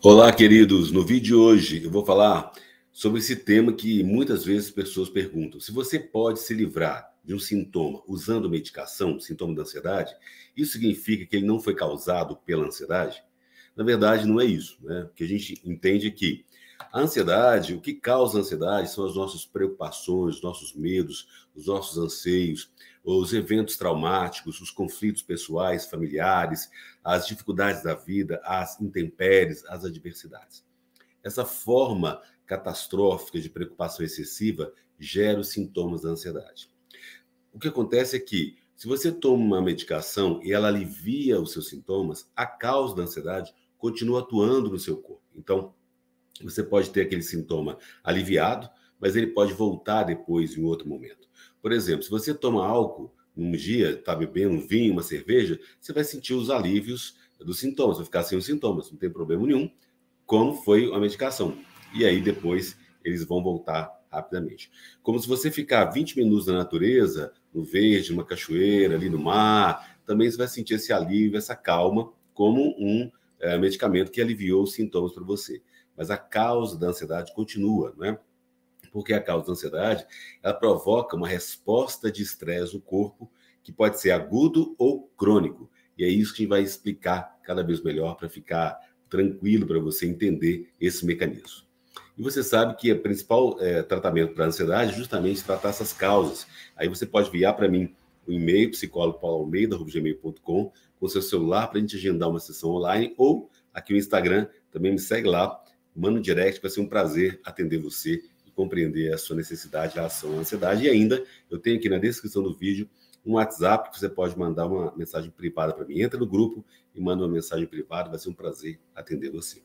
Olá, queridos. No vídeo de hoje eu vou falar sobre esse tema que muitas vezes pessoas perguntam: se você pode se livrar de um sintoma usando medicação, sintoma da ansiedade, isso significa que ele não foi causado pela ansiedade? Na verdade, não é isso, né? Porque a gente entende que a ansiedade, o que causa ansiedade são as nossas preocupações, os nossos medos, os nossos anseios, os eventos traumáticos, os conflitos pessoais, familiares, as dificuldades da vida, as intempéries, as adversidades. Essa forma catastrófica de preocupação excessiva gera os sintomas da ansiedade. O que acontece é que, se você toma uma medicação e ela alivia os seus sintomas, a causa da ansiedade continua atuando no seu corpo. Então, você pode ter aquele sintoma aliviado, mas ele pode voltar depois em outro momento. Por exemplo, se você toma álcool um dia, está bebendo um vinho, uma cerveja, você vai sentir os alívios dos sintomas, vai ficar sem os sintomas, não tem problema nenhum, como foi a medicação. E aí depois eles vão voltar rapidamente. Como se você ficar 20 minutos na natureza, no verde, numa cachoeira, ali no mar, também você vai sentir esse alívio, essa calma, como um é, medicamento que aliviou os sintomas para você mas a causa da ansiedade continua, não é? Porque a causa da ansiedade, ela provoca uma resposta de estresse no corpo que pode ser agudo ou crônico. E é isso que vai explicar cada vez melhor para ficar tranquilo para você entender esse mecanismo. E você sabe que o principal é, tratamento para a ansiedade é justamente tratar essas causas. Aí você pode enviar para mim o um e-mail psicólogo.pauloalmeida.com com seu celular para a gente agendar uma sessão online ou aqui no Instagram, também me segue lá, manda um direct, vai ser um prazer atender você e compreender a sua necessidade, a ação, a ansiedade. E ainda, eu tenho aqui na descrição do vídeo um WhatsApp que você pode mandar uma mensagem privada para mim. Entra no grupo e manda uma mensagem privada, vai ser um prazer atender você.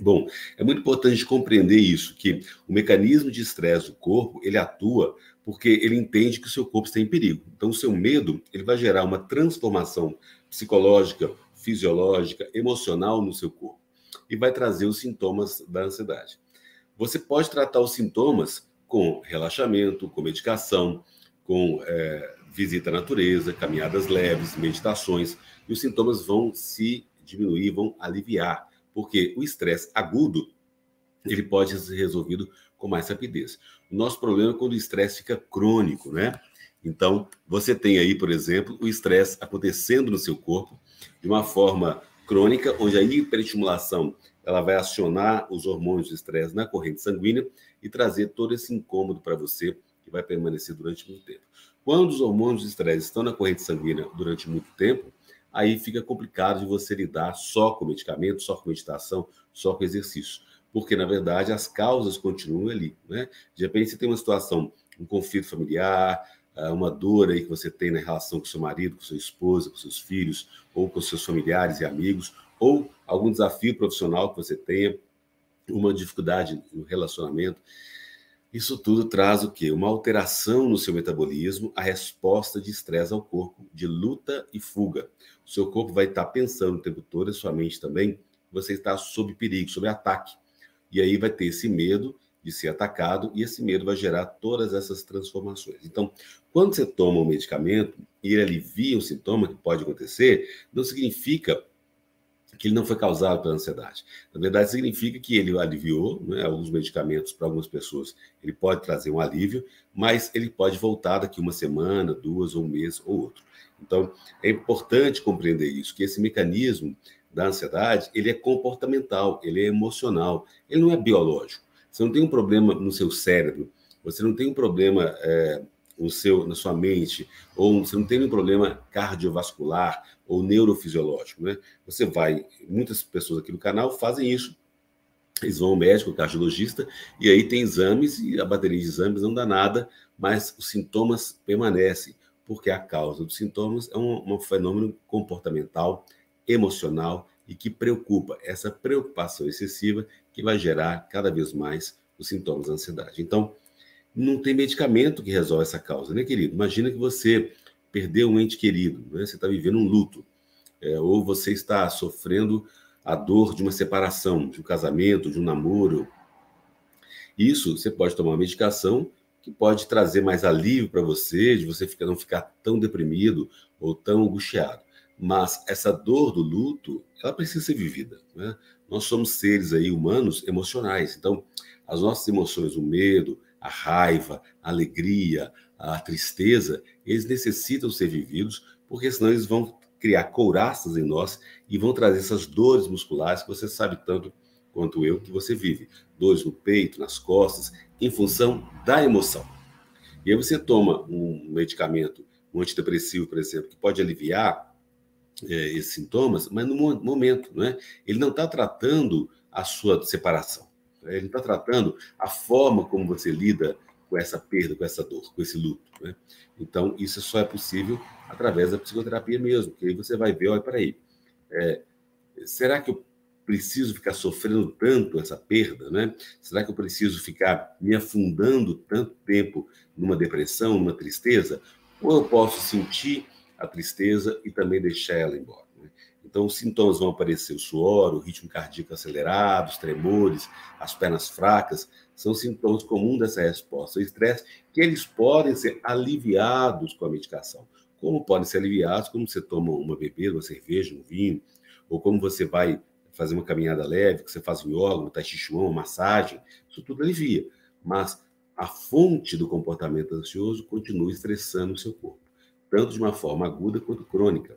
Bom, é muito importante compreender isso, que o mecanismo de estresse do corpo, ele atua porque ele entende que o seu corpo está em perigo. Então, o seu medo, ele vai gerar uma transformação psicológica, fisiológica, emocional no seu corpo e vai trazer os sintomas da ansiedade. Você pode tratar os sintomas com relaxamento, com medicação, com é, visita à natureza, caminhadas leves, meditações, e os sintomas vão se diminuir, vão aliviar, porque o estresse agudo ele pode ser resolvido com mais rapidez. O nosso problema é quando o estresse fica crônico, né? Então, você tem aí, por exemplo, o estresse acontecendo no seu corpo de uma forma crônica, onde a hiperestimulação ela vai acionar os hormônios de estresse na corrente sanguínea e trazer todo esse incômodo para você que vai permanecer durante muito tempo. Quando os hormônios de estresse estão na corrente sanguínea durante muito tempo, aí fica complicado de você lidar só com medicamento, só com meditação, só com exercício. Porque, na verdade, as causas continuam ali. Né? De repente, você tem uma situação, um conflito familiar, uma dor aí que você tem na relação com seu marido, com sua esposa, com seus filhos, ou com seus familiares e amigos, ou algum desafio profissional que você tenha, uma dificuldade no relacionamento. Isso tudo traz o quê? Uma alteração no seu metabolismo, a resposta de estresse ao corpo, de luta e fuga. O seu corpo vai estar pensando o tempo todo, e sua mente também, você está sob perigo, sob ataque. E aí vai ter esse medo de ser atacado e esse medo vai gerar todas essas transformações. Então, quando você toma um medicamento e ele alivia o sintoma que pode acontecer, não significa que ele não foi causado pela ansiedade. Na verdade, significa que ele aliviou né, alguns medicamentos para algumas pessoas. Ele pode trazer um alívio, mas ele pode voltar daqui uma semana, duas, ou um mês, ou outro. Então, é importante compreender isso, que esse mecanismo da ansiedade, ele é comportamental, ele é emocional, ele não é biológico. Você não tem um problema no seu cérebro, você não tem um problema é, no seu, na sua mente, ou você não tem um problema cardiovascular ou neurofisiológico, né? Você vai, muitas pessoas aqui no canal fazem isso. Eles vão ao médico, cardiologista, e aí tem exames, e a bateria de exames não dá nada, mas os sintomas permanecem, porque a causa dos sintomas é um, um fenômeno comportamental, emocional e que preocupa, essa preocupação excessiva que vai gerar cada vez mais os sintomas da ansiedade. Então, não tem medicamento que resolve essa causa, né, querido? Imagina que você perdeu um ente querido, né? você está vivendo um luto, é, ou você está sofrendo a dor de uma separação, de um casamento, de um namoro. Isso você pode tomar uma medicação que pode trazer mais alívio para você, de você ficar, não ficar tão deprimido ou tão angustiado. Mas essa dor do luto, ela precisa ser vivida. Né? Nós somos seres aí humanos emocionais. Então, as nossas emoções, o medo, a raiva, a alegria, a tristeza, eles necessitam ser vividos, porque senão eles vão criar couraças em nós e vão trazer essas dores musculares que você sabe tanto quanto eu que você vive. Dores no peito, nas costas, em função da emoção. E aí você toma um medicamento, um antidepressivo, por exemplo, que pode aliviar é, esses sintomas, mas no momento, não é? Ele não está tratando a sua separação. Né? Ele está tratando a forma como você lida com essa perda, com essa dor, com esse luto. Né? Então, isso só é possível através da psicoterapia mesmo, que aí você vai ver, olha, peraí, é, será que eu preciso ficar sofrendo tanto essa perda, né? Será que eu preciso ficar me afundando tanto tempo numa depressão, numa tristeza? Ou eu posso sentir a tristeza e também deixar ela embora? Né? Então, os sintomas vão aparecer: o suor, o ritmo cardíaco acelerado, os tremores, as pernas fracas, são sintomas comuns dessa resposta ao estresse, que eles podem ser aliviados com a medicação. Como podem ser aliviados? Como você toma uma bebida, uma cerveja, um vinho, ou como você vai fazer uma caminhada leve, que você faz um yoga, um tai chi uma massagem, isso tudo alivia. Mas a fonte do comportamento ansioso continua estressando o seu corpo, tanto de uma forma aguda quanto crônica.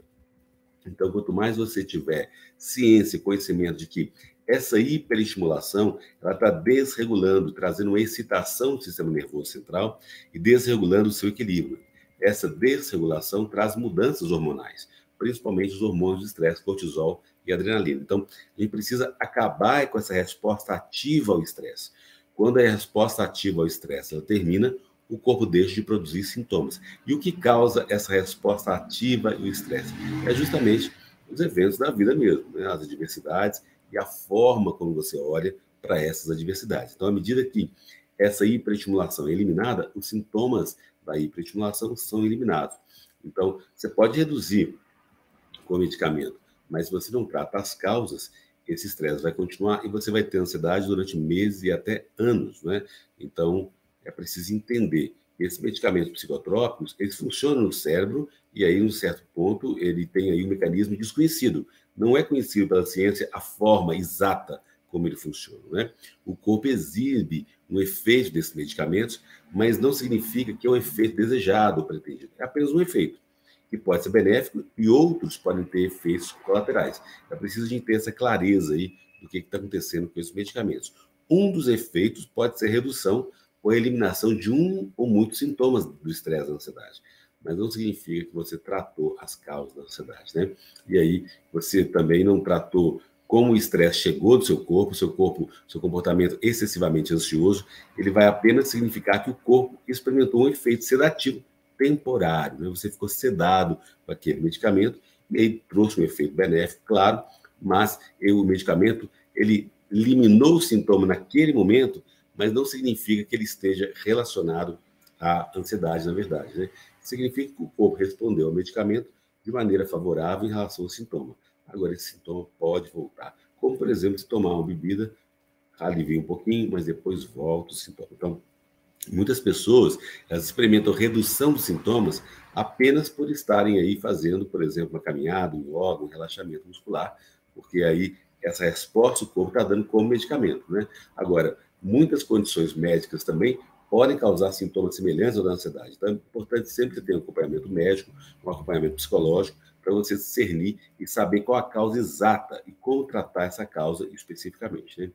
Então, quanto mais você tiver ciência e conhecimento de que essa hiperestimulação ela está desregulando, trazendo uma excitação do sistema nervoso central e desregulando o seu equilíbrio. Essa desregulação traz mudanças hormonais, principalmente os hormônios de estresse, cortisol e adrenalina. Então, a gente precisa acabar com essa resposta ativa ao estresse. Quando a resposta ativa ao estresse termina, o corpo deixa de produzir sintomas. E o que causa essa resposta ativa e o estresse? É justamente os eventos da vida mesmo, né? as adversidades e a forma como você olha para essas adversidades. Então, à medida que essa hiperestimulação é eliminada, os sintomas da hiperestimulação são eliminados. Então, você pode reduzir com medicamento mas se você não trata as causas, esse estresse vai continuar e você vai ter ansiedade durante meses e até anos, né? Então, é preciso entender esses medicamentos psicotrópicos, eles funcionam no cérebro e aí, em um certo ponto, ele tem aí um mecanismo desconhecido. Não é conhecido pela ciência a forma exata como ele funciona, né? O corpo exibe um efeito desses medicamentos, mas não significa que é um efeito desejado ou pretendido. É apenas um efeito que pode ser benéfico e outros podem ter efeitos colaterais. É preciso de ter essa clareza aí do que está acontecendo com esses medicamentos. Um dos efeitos pode ser redução ou eliminação de um ou muitos sintomas do estresse da ansiedade. Mas não significa que você tratou as causas da ansiedade, né? E aí você também não tratou como o estresse chegou do seu corpo, seu corpo, seu comportamento excessivamente ansioso, ele vai apenas significar que o corpo experimentou um efeito sedativo temporário, né? você ficou sedado com aquele medicamento, e aí trouxe um efeito benéfico, claro, mas o medicamento ele eliminou o sintoma naquele momento, mas não significa que ele esteja relacionado à ansiedade, na verdade. Né? Significa que o corpo respondeu ao medicamento de maneira favorável em relação ao sintoma. Agora, esse sintoma pode voltar. Como, por exemplo, se tomar uma bebida, alivia um pouquinho, mas depois volta o sintoma. Então, Muitas pessoas elas experimentam redução dos sintomas apenas por estarem aí fazendo, por exemplo, uma caminhada, um yoga, um relaxamento muscular, porque aí essa resposta o corpo está dando como medicamento, né? Agora, muitas condições médicas também podem causar sintomas semelhantes ao da ansiedade. Então, é importante sempre ter um acompanhamento médico, um acompanhamento psicológico, para você discernir e saber qual a causa exata e como tratar essa causa especificamente. Né?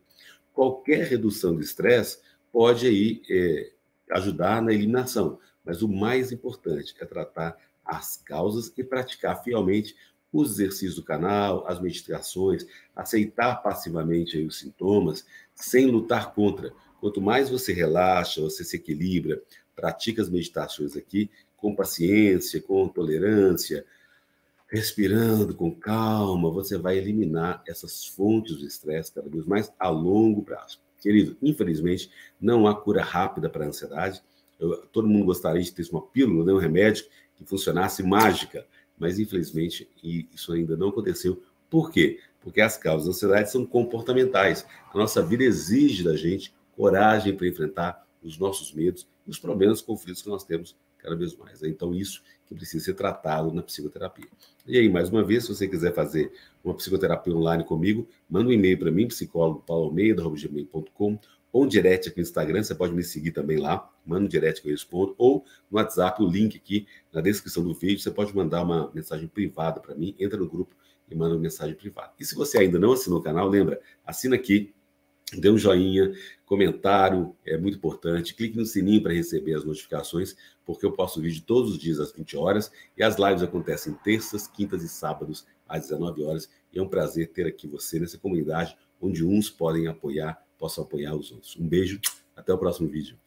Qualquer redução de estresse pode aí é, ajudar na eliminação. Mas o mais importante é tratar as causas e praticar fielmente os exercícios do canal, as meditações, aceitar passivamente os sintomas, sem lutar contra. Quanto mais você relaxa, você se equilibra, pratica as meditações aqui com paciência, com tolerância, respirando com calma, você vai eliminar essas fontes de estresse cada vez mais a longo prazo. Querido, infelizmente, não há cura rápida para a ansiedade. Eu, todo mundo gostaria de ter uma pílula, né, um remédio que funcionasse mágica, mas infelizmente isso ainda não aconteceu. Por quê? Porque as causas da ansiedade são comportamentais. A nossa vida exige da gente coragem para enfrentar os nossos medos e os problemas, conflitos que nós temos cada vez mais. Então, isso que precisa ser tratado na psicoterapia. E aí, mais uma vez, se você quiser fazer uma psicoterapia online comigo, manda um e-mail para mim, psicólogo pauloalmeida.gmail.com ou um direct aqui no Instagram, você pode me seguir também lá, manda um direct que eu respondo, ou no WhatsApp, o link aqui na descrição do vídeo, você pode mandar uma mensagem privada para mim, entra no grupo e manda uma mensagem privada. E se você ainda não assinou o canal, lembra, assina aqui, dê um joinha, comentário, é muito importante. Clique no sininho para receber as notificações, porque eu posto vídeo todos os dias às 20 horas e as lives acontecem terças, quintas e sábados às 19 horas. E é um prazer ter aqui você nessa comunidade onde uns podem apoiar, possam apoiar os outros. Um beijo, até o próximo vídeo.